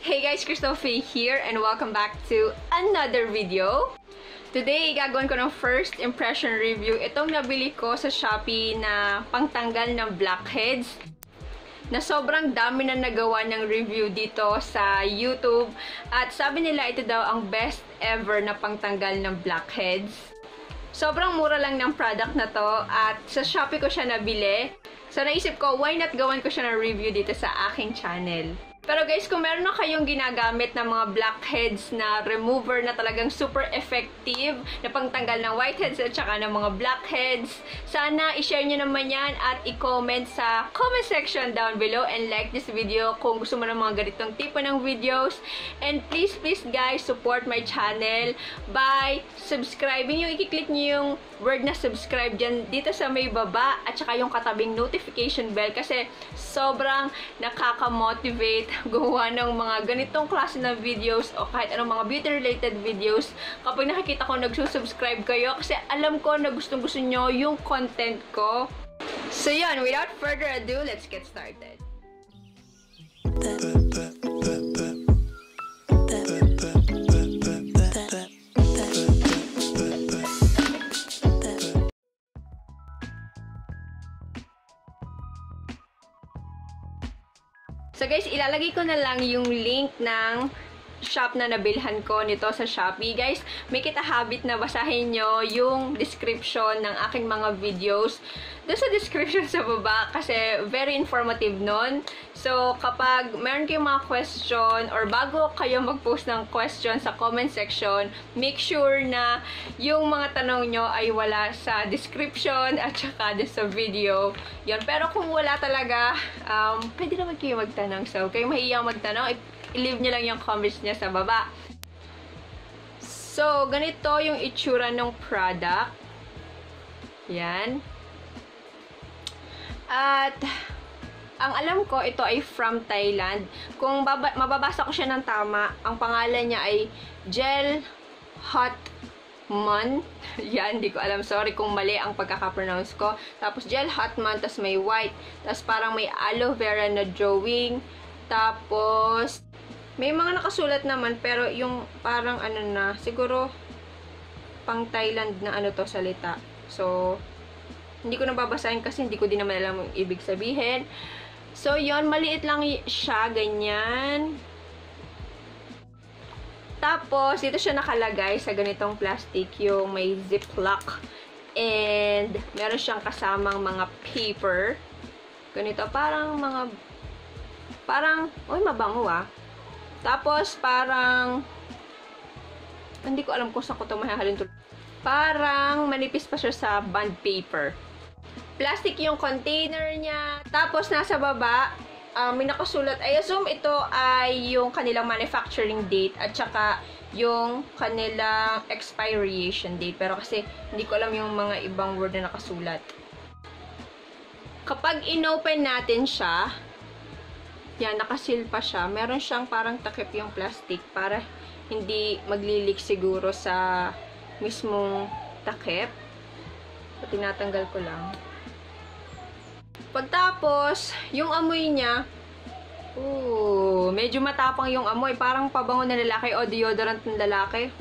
Hey guys, Faye here and welcome back to another video. Today, gagawin ko ng first impression review. Itong nabili ko sa Shopee na pangtanggal ng blackheads. Na sobrang dami na nagawa ng review dito sa YouTube. At sabi nila ito daw ang best ever na pangtanggal ng blackheads. Sobrang mura lang ng product na to at sa Shopee ko siya nabili. So naisip ko, why not gawan ko siya ng review dito sa aking channel. Pero guys, kung meron na kayong ginagamit ng mga blackheads na remover na talagang super effective na pangtanggal ng whiteheads at saka ng mga blackheads, sana i-share nyo naman yan at i-comment sa comment section down below and like this video kung gusto mo ng mga ganitong tipo ng videos. And please, please guys, support my channel by subscribing yung i-click nyo yung word na subscribe dyan dito sa may baba at saka yung katabing notification bell kasi sobrang nakaka-motivate gumawa ng mga ganitong klase ng videos o kahit anong mga beauty-related videos kapag nakikita ko nagsusubscribe kayo kasi alam ko na gustong gusto nyo yung content ko. So yun, without further ado, let's get started. So guys, ilalagay ko na lang yung link ng shop na nabilhan ko nito sa Shopee. Guys, make it habit na basahin nyo yung description ng aking mga videos. Doon sa description sa baba kasi very informative nun. So, kapag meron kayong mga question or bago kayo mag-post ng question sa comment section, make sure na yung mga tanong nyo ay wala sa description at saka sa video. Yun. Pero kung wala talaga, um, pwede naman kayo magtanong. So, kayo mahiyang magtanong, i-leave nyo lang yung comments niya sa baba. So, ganito yung itsura ng product. Yan. At, ang alam ko, ito ay from Thailand. Kung baba, mababasa ko siya ng tama, ang pangalan niya ay Gel Hot Man. Yan, hindi ko alam. Sorry kung mali ang pagkaka-pronounce ko. Tapos, Gel Hot Man, tapos may white. Tapos, parang may aloe vera na drawing. Tapos, may mga nakasulat naman, pero yung parang ano na, siguro pang Thailand na ano to salita. So, hindi ko nababasahin kasi hindi ko din naman alam yung ibig sabihin. So, yon maliit lang siya, ganyan. Tapos, dito siya nakalagay sa ganitong plastic, yung may ziplock. And, meron siyang kasamang mga paper. Ganito, parang mga, parang, uy, mabango ah. Tapos, parang, hindi ko alam kung saan ko ito mahahalin to. Parang, manipis pa siya sa bond paper. Plastic yung container niya. Tapos, nasa baba, um, may nakasulat. I assume ito ay yung kanilang manufacturing date at saka yung kanilang expiration date. Pero kasi, hindi ko alam yung mga ibang word na nakasulat. Kapag inopen natin siya, yan, nakasil pa siya. Meron siyang parang takip yung plastic para hindi maglilik siguro sa mismong takip. So, tinatanggal ko lang. Pagtapos, yung amoy niya, ooh, medyo matapang yung amoy. Parang pabango na lalaki o deodorant ng lalaki.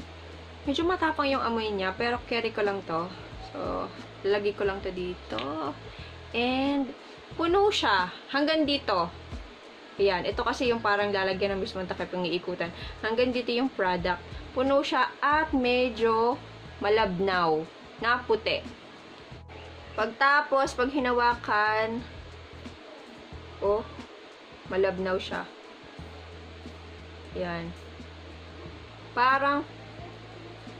Medyo matapang yung amoy niya, pero carry ko lang to. So, lagi ko lang to dito. And, puno siya. Hanggang dito. Ayan, ito kasi yung parang lalagyan ng mismong takip yung iikutan. Hanggang dito yung product. Puno siya at medyo malabnaw na puti. Pagtapos, pag hinawakan, oh, malabnaw siya. Ayan. Parang,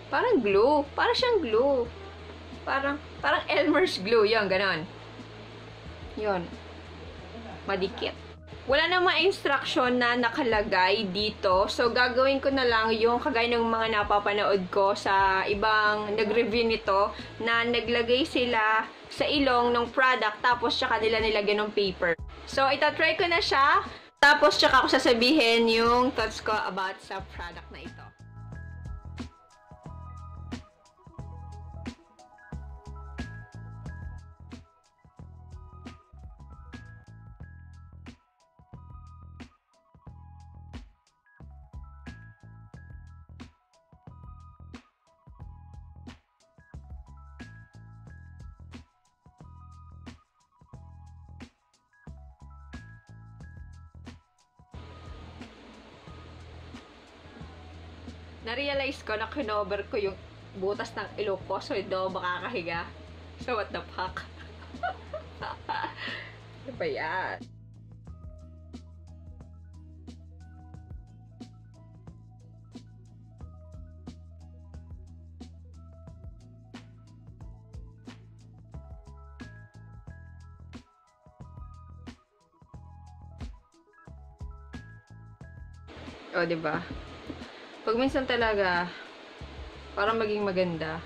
parang glue. Parang siyang glue. Parang, parang Elmer's glue. Yan, ganon. Yun. Madikit. Wala namang instruction na nakalagay dito. So, gagawin ko na lang yung kagaya ng mga napapanood ko sa ibang nag-review nito na naglagay sila sa ilong ng product tapos tsaka nila nilagyan ng paper. So, itatry ko na siya. Tapos tsaka ako sasabihin yung thoughts ko about sa product na ito. Na-realize ko na kinover ko yung butas ng ilok ko so hindi ako makakahiga. So, what the fuck? ano ba yan? O, di ba? Pag minsan talaga, para maging maganda,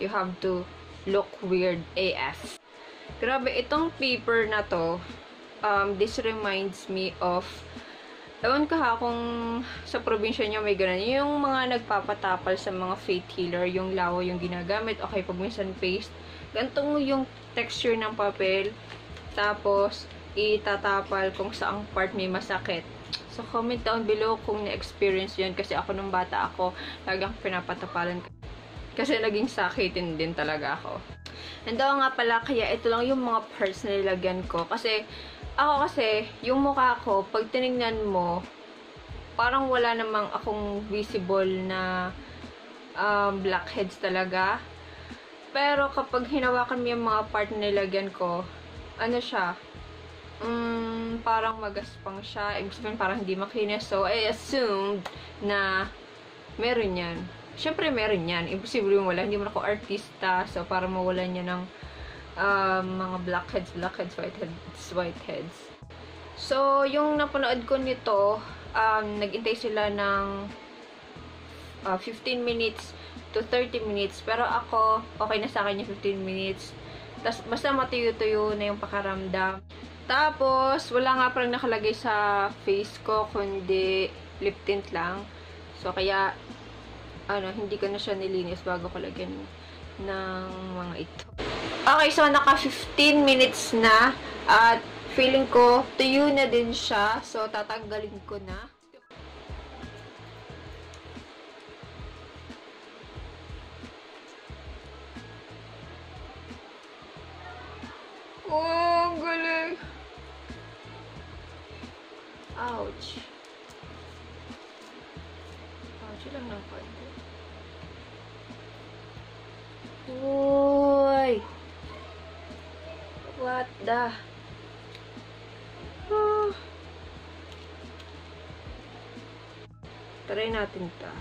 you have to look weird AF. Grabe, itong paper na to, um, this reminds me of, ewan ko ha, kung sa probinsya nyo may ganun, yung mga nagpapatapal sa mga faith healer, yung lawa yung ginagamit, okay, pag minsan paste, gantong yung texture ng papel, tapos, itatapal kung saang part may masakit. So, comment down below kung na-experience yun. Kasi ako nung bata ako, lagang pinapatapalan. Kasi naging sakitin din talaga ako. And daw nga pala, kaya ito lang yung mga parts na nilagyan ko. Kasi, ako kasi, yung mukha ko, pag tinignan mo, parang wala namang akong visible na um, blackheads talaga. Pero kapag hinawakan mo yung mga part na nilagyan ko, ano siya, um, parang magaspang siya. Ibig sabihin, parang hindi makinis. So, I assumed na meron yan. Siyempre, meron yan. Imposible yung wala. Hindi mo ako artista. So, para mawalan niya ng um, mga blackheads, blackheads, whiteheads, whiteheads. So, yung napanood ko nito, um, nag-intay sila ng uh, 15 minutes to 30 minutes. Pero ako, okay na sa akin yung 15 minutes. Tapos, basta matuyo-tuyo na yung pakaramdam. Tapos, wala nga parang nakalagay sa face ko, kundi lip tint lang. So, kaya, ano, hindi ko na siya nilinis bago ko lagyan ng mga ito. Okay, so naka 15 minutes na at feeling ko tuyo na din siya. So, tatanggalin ko na. Oh, galing. Ouch. Ouch lang ng konti. Uy! What the? Ah. Try natin ta.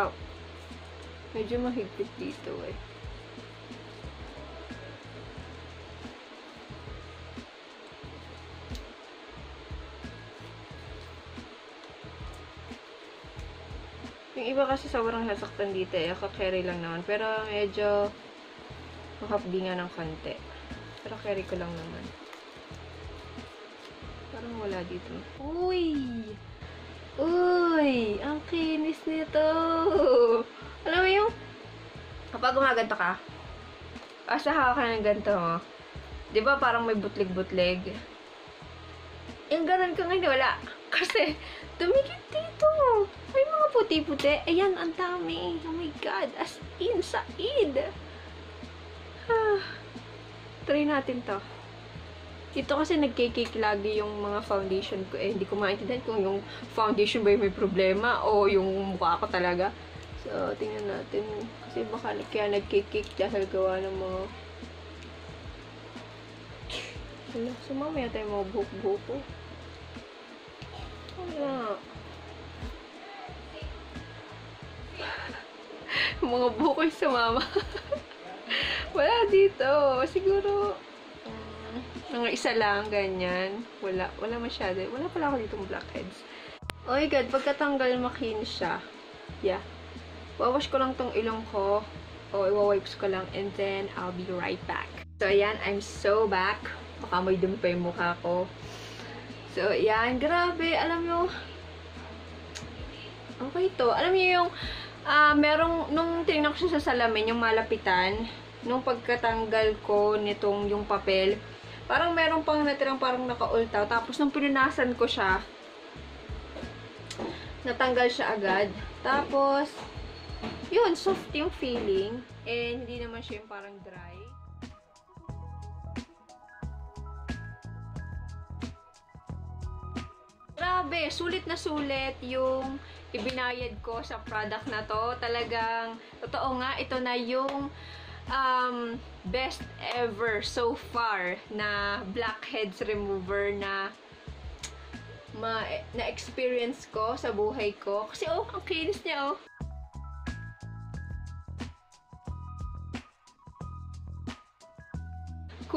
Ow. Medyo mahigpit dito eh. Yung iba kasi sobrang nasaktan dito eh. Ako-carry lang naman. Pero medyo makapdi nga ng konti. Pero carry ko lang naman. Parang wala dito. Uy! Uy! Ang kinis nito! Alam mo yung kapag gumaganto ka, asa hawak ka ng ganito mo, di ba parang may butlig-butlig? Yung ganun ka ngayon, wala. Kasi, tumikit dito. May mga puti-puti. Ayan, ang dami. Oh my God. As in, said. Ah. Try natin to. Ito kasi nagkikik lagi yung mga foundation ko. Eh, hindi ko maintindihan kung yung foundation ba yung may problema o yung mukha ko talaga. So, tingnan natin. Kasi baka kaya nagkikik dahil gawa ng mga... Hala, sumamaya tayo mga buhok-buhok ko. Wala. mga bukoy sa mama. Wala dito. Siguro, um, mga isa lang, ganyan. Wala, wala masyado. Wala pala ako ditong blackheads. Oh my god, pagkatanggal makinis siya. Yeah. Wawash ko lang tong ilong ko. O, iwawipes ko lang. And then, I'll be right back. So, ayan. I'm so back. Baka may dumi pa yung mukha ko. So, yan. Grabe. Alam nyo, okay to. Alam nyo yung, uh, merong, nung tinignan ko siya sa salamin, yung malapitan, nung pagkatanggal ko nitong yung papel, parang merong pang natirang parang nakaultaw. Tapos, nung pinunasan ko siya, natanggal siya agad. Tapos, yun, soft yung feeling. And, hindi naman siya yung parang dry. grabe, sulit na sulit yung ibinayad ko sa product na to. Talagang, totoo nga, ito na yung um, best ever so far na blackheads remover na ma na experience ko sa buhay ko. Kasi oh, ang kinis niya oh.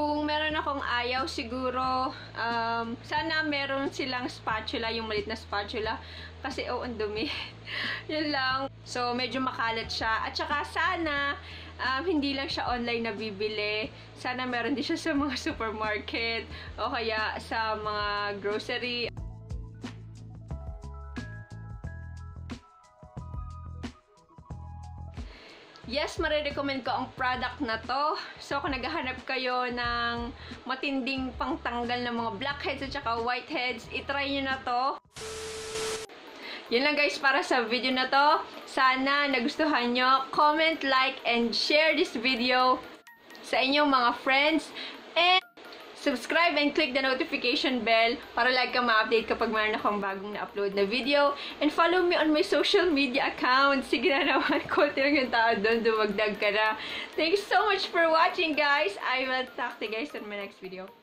Kung meron akong ayaw, siguro, um, sana meron silang spatula, yung malit na spatula. Kasi, oh, ang dumi. Yun lang. So, medyo makalat siya. At saka, sana, um, hindi lang siya online na bibili. Sana meron din siya sa mga supermarket o kaya sa mga grocery. Yes, marirecommend ko ang product na to. So, kung naghahanap kayo ng matinding pangtanggal ng mga blackheads at saka whiteheads, itry nyo na to. Yun lang guys para sa video na to. Sana nagustuhan nyo. Comment, like, and share this video sa inyong mga friends. And subscribe and click the notification bell para lagi kang ma-update kapag mayroon akong bagong na-upload na video. And follow me on my social media accounts. Sige na naman, konti lang yung tao doon, dumagdag ka na. Thanks so much for watching, guys. I will talk to you guys in my next video.